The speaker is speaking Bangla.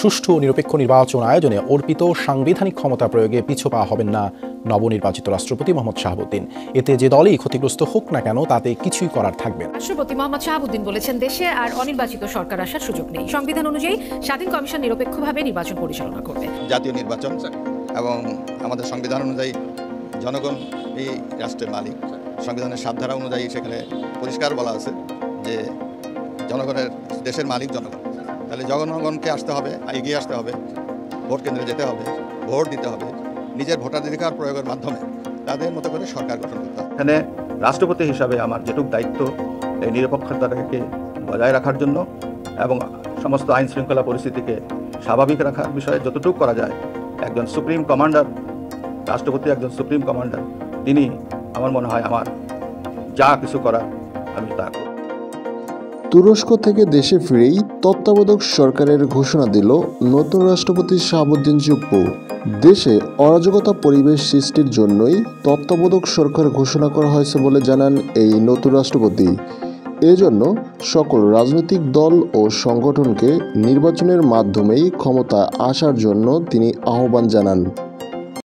সুষ্ঠু ও নিরপেক্ষ নির্বাচন আয়োজনে অর্পিত সাংবিধানিক ক্ষমতা প্রয়োগে পিছু পা হবেন না নবনির্বাচিত রাষ্ট্রপতি মোহাম্মদ শাহাবুদ্দিন। এতে যে দলই ক্ষতিগ্রস্ত হোক না কেন তাতে কিছুই করার থাকবে না। রাষ্ট্রপতি মোহাম্মদ শাহাবুদ্দিন বলেছেন দেশে আর অনির্বাচিত সরকার আসার সুযোগ নেই। সংবিধান অনুযায়ী স্বাধীন কমিশন নিরপেক্ষভাবে নির্বাচন পরিচালনা করবে। জাতীয় নির্বাচন এবং আমাদের সংবিধান অনুযায়ী জনগণ এই রাষ্ট্রের মালিক। সংবিধানের সাবধারা অনুযায়ী সেখানে পরিষ্কার বলা আছে যে জনগণের দেশের মালিক জনগণ। তাহলে জনগণকে আসতে হবে, এগিয়ে আসতে হবে, ভোট কেন্দ্রে যেতে হবে, ভোট দিতে হবে, নিজের ভোটাধিকার প্রয়োগের মাধ্যমে তাদের মতো করে সরকার গঠন করতে হবে। এখানে রাষ্ট্রপতি হিসাবে আমার যেটুকু দায়িত্ব, এই নিরপেক্ষতাকে বজায় রাখার জন্য এবং সমস্ত আইন শৃঙ্খলা পরিস্থিতিকে স্বাভাবিক রাখার বিষয়ে যতটুকু করা যায়, একজন সুপ্রিম কমান্ডার, রাষ্ট্রপতি একজন সুপ্রিম কমান্ডার, তিনি আমার মনে হয় আমার যা কিছু করার আমি তা করব। তুরস্ক থেকে দেশে ফিরেই তত্ত্বাবধায়ক সরকারের ঘোষণা দিল নতুন রাষ্ট্রপতি শাহাবুদ্দিন চুপ্পু। দেশে অরাজকতা পরিবেশ সৃষ্টির জন্যই তত্ত্বাবধায়ক সরকার ঘোষণা করা হয়েছে বলে জানান এই নতুন রাষ্ট্রপতি। এজন্য সকল রাজনৈতিক দল ও সংগঠনকে নির্বাচনের মাধ্যমেই ক্ষমতা আসার জন্য তিনি আহ্বান জানান।